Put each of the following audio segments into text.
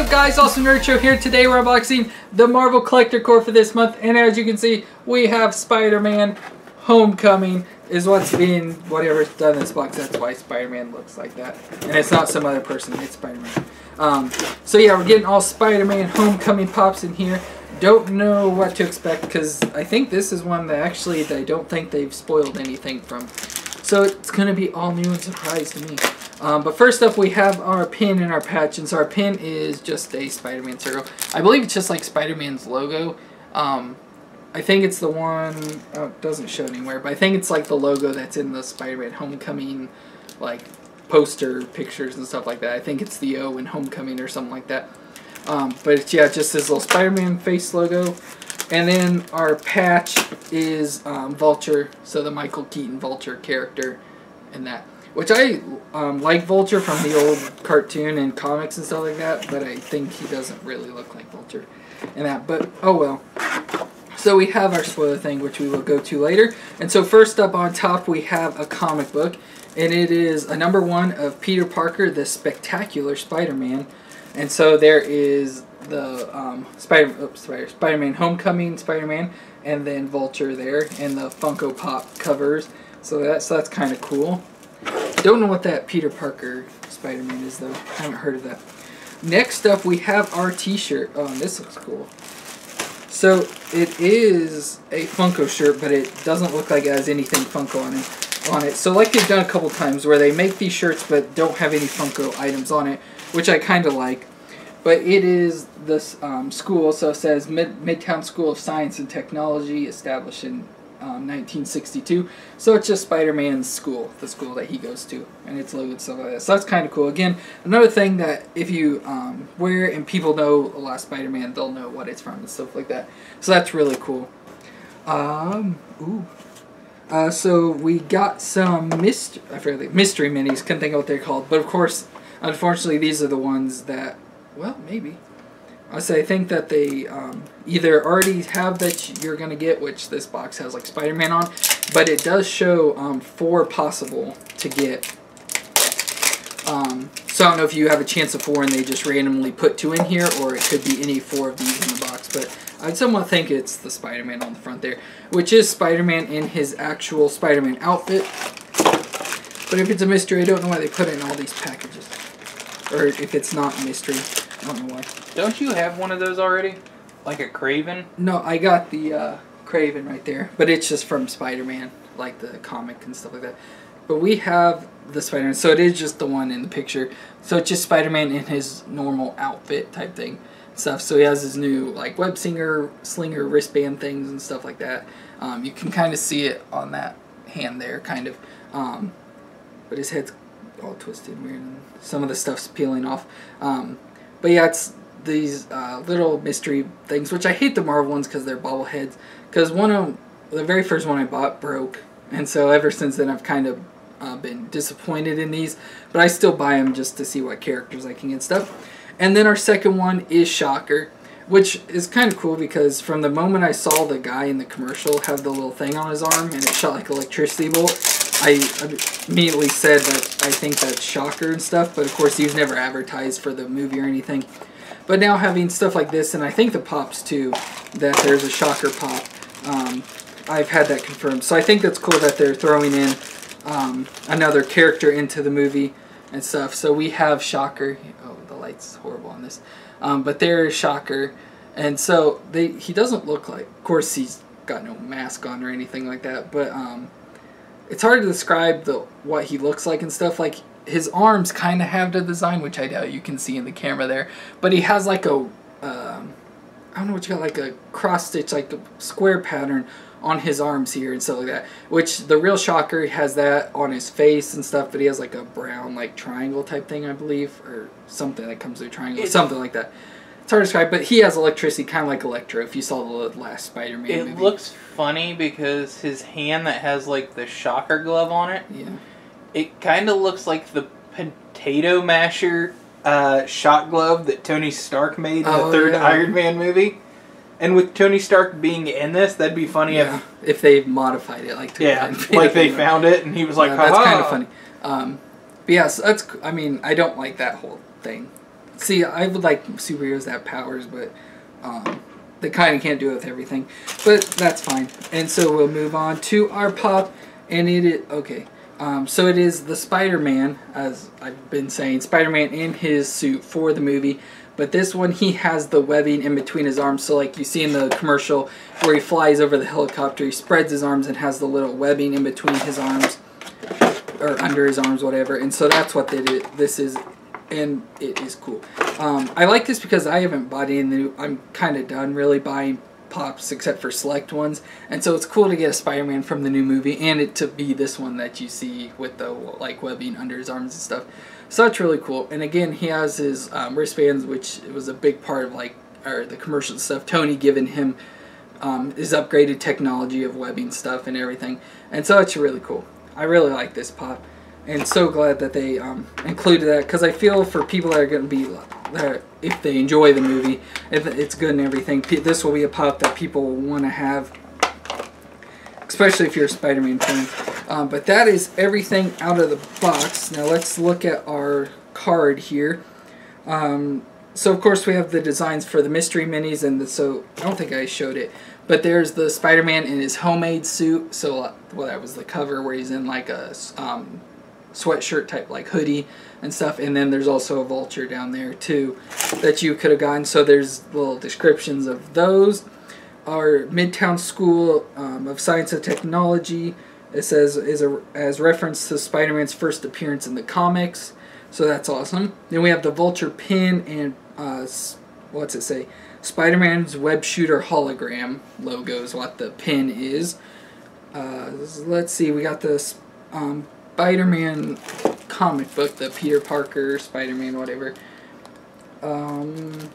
up guys, Awesome Nerd Show here. Today we're unboxing the Marvel Collector Corps for this month. And as you can see, we have Spider-Man Homecoming is what's being, whatever's done in this box. That's why Spider-Man looks like that. And it's not some other person, it's Spider-Man. Um, so yeah, we're getting all Spider-Man Homecoming pops in here. Don't know what to expect because I think this is one that actually I don't think they've spoiled anything from. So it's going to be all new and surprise to me. Um, but first up, we have our pin and our patch. And so our pin is just a Spider-Man circle. I believe it's just like Spider-Man's logo. Um, I think it's the one, oh, it doesn't show anywhere, but I think it's like the logo that's in the Spider-Man Homecoming, like, poster pictures and stuff like that. I think it's the O in Homecoming or something like that. Um, but it's, yeah, just this little Spider-Man face logo. And then our patch is um, Vulture, so the Michael Keaton Vulture character and that. Which I um, like Vulture from the old cartoon and comics and stuff like that, but I think he doesn't really look like Vulture and that. But, oh well. So we have our spoiler thing, which we will go to later. And so first up on top, we have a comic book. And it is a number one of Peter Parker, the Spectacular Spider-Man. And so there is the um, Spider, oops, Spider, Spider-Man Homecoming Spider-Man, and then Vulture there, and the Funko Pop covers. So that's, so that's kind of cool. Don't know what that Peter Parker Spider-Man is, though. I haven't heard of that. Next up, we have our t-shirt. Oh, this looks cool. So, it is a Funko shirt, but it doesn't look like it has anything Funko on it. On it. So, like they've done a couple times, where they make these shirts, but don't have any Funko items on it, which I kind of like. But it is this um, school, so it says Mid Midtown School of Science and Technology, established in um, 1962. So it's just Spider-Man's school, the school that he goes to, and it's and stuff like that. So that's kind of cool. Again, another thing that if you um, wear and people know a lot of Spider-Man, they'll know what it's from and stuff like that. So that's really cool. Um, ooh. Uh, so we got some mystery, I forget, mystery minis, couldn't think of what they're called. But of course, unfortunately, these are the ones that, well, maybe. I say I think that they um, either already have that you're going to get, which this box has like Spider-Man on, but it does show um, four possible to get. Um, so I don't know if you have a chance of four and they just randomly put two in here, or it could be any four of these in the box. But I'd somewhat think it's the Spider-Man on the front there, which is Spider-Man in his actual Spider-Man outfit. But if it's a mystery, I don't know why they put it in all these packages. Or if it's not a mystery. I don't know why. Don't you have one of those already? Like a Kraven? No, I got the uh, Kraven right there, but it's just from Spider-Man, like the comic and stuff like that. But we have the Spider-Man, so it is just the one in the picture. So it's just Spider-Man in his normal outfit type thing stuff. So he has his new like web singer, slinger wristband things and stuff like that. Um, you can kind of see it on that hand there, kind of. Um, but his head's all twisted and weird, and some of the stuff's peeling off. Um, but yeah, it's these uh, little mystery things, which I hate the Marvel ones because they're bobbleheads. Because one of the very first one I bought broke, and so ever since then I've kind of uh, been disappointed in these. But I still buy them just to see what characters I can get stuff. And then our second one is Shocker, which is kind of cool because from the moment I saw the guy in the commercial have the little thing on his arm and it shot like electricity bolt, I immediately said that I think that's Shocker and stuff, but of course he was never advertised for the movie or anything. But now having stuff like this, and I think the pops too, that there's a Shocker pop, um, I've had that confirmed. So I think that's cool that they're throwing in um, another character into the movie and stuff. So we have Shocker. Oh, the light's horrible on this. Um, but there's Shocker. And so they he doesn't look like, of course he's got no mask on or anything like that, but um, it's hard to describe the what he looks like and stuff. Like his arms kind of have the design, which I doubt you can see in the camera there. But he has like a um, I don't know what you got, like a cross stitch, like a square pattern on his arms here and stuff like that. Which the real Shocker has that on his face and stuff, but he has like a brown like triangle type thing, I believe, or something that comes through triangle, something like that. It's hard to describe, but he has electricity, kind of like Electro. If you saw the last Spider-Man movie. It movie, looks funny because his hand that has like the shocker glove on it, yeah. it kind of looks like the potato masher uh, shot glove that Tony Stark made in Oh, the third yeah. Iron Man movie. And with Tony Stark being in this, that'd be funny Yeah, if if they modified it like to yeah, like they found it and he was like, Yeah, that's kind of funny. Um, but yeah, so that's I mean I don't like that whole thing. See, I would like superheroes that have powers, but um, they kind of can't do it with everything. But that's fine. And so we'll move on to our pop, and it is okay. Um, so it is the Spider-Man, as I've been saying, Spider-Man in his suit for the movie. But this one, he has the webbing in between his arms. So like you see in the commercial where he flies over the helicopter, he spreads his arms and has the little webbing in between his arms. Or under his arms, whatever. And so that's what they did. this is. And it is cool. Um, I like this because I haven't bought any new. I'm kind of done really buying pops except for select ones. And so it's cool to get a Spider-Man from the new movie and it to be this one that you see with the like webbing under his arms and stuff. So that's really cool. And again, he has his um, wristbands, which was a big part of like or the commercial stuff. Tony giving him um, his upgraded technology of webbing stuff and everything. And so it's really cool. I really like this pop. And so glad that they um, included that because I feel for people that are going to be there, if they enjoy the movie, if it's good and everything, this will be a pop that people will want to have, especially if you're a Spider-Man fan. Um, but that is everything out of the box. Now let's look at our card here. Um, so of course we have the designs for the mystery minis and the, so I don't think I showed it. But there's the Spider-Man in his homemade suit. So uh, well that was the cover where he's in like a um, sweatshirt type like hoodie and stuff. And then there's also a vulture down there too that you could have gotten. So there's little descriptions of those. Our Midtown School um, of Science and Technology it says is a as reference to Spider-Man's first appearance in the comics, so that's awesome. Then we have the Vulture pin and uh, what's it say? Spider-Man's web shooter hologram logo is what the pin is. Uh, let's see, we got this um, Spider-Man comic book, the Peter Parker Spider-Man whatever. Um,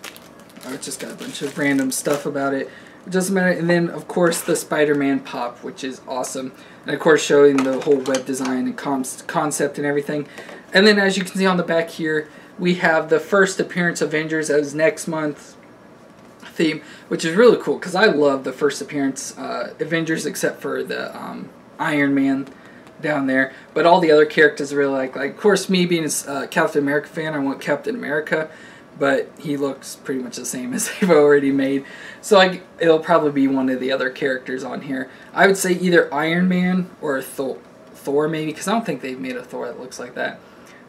it's just got a bunch of random stuff about it. It doesn't matter. And then, of course, the Spider-Man pop, which is awesome. And, of course, showing the whole web design and concept and everything. And then, as you can see on the back here, we have the first appearance Avengers as next month theme, which is really cool because I love the first appearance uh, Avengers except for the um, Iron Man down there. But all the other characters really like. Like, of course, me being a uh, Captain America fan, I want Captain America but he looks pretty much the same as they've already made. So like it'll probably be one of the other characters on here. I would say either Iron Man or Thor, Thor maybe, because I don't think they've made a Thor that looks like that.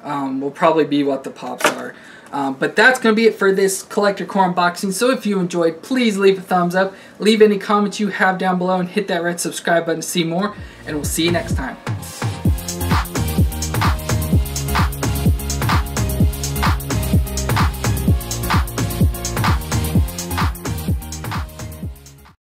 Um, will probably be what the pops are. Um, but that's going to be it for this Collector Corps unboxing. So if you enjoyed, please leave a thumbs up. Leave any comments you have down below and hit that red subscribe button to see more. And we'll see you next time.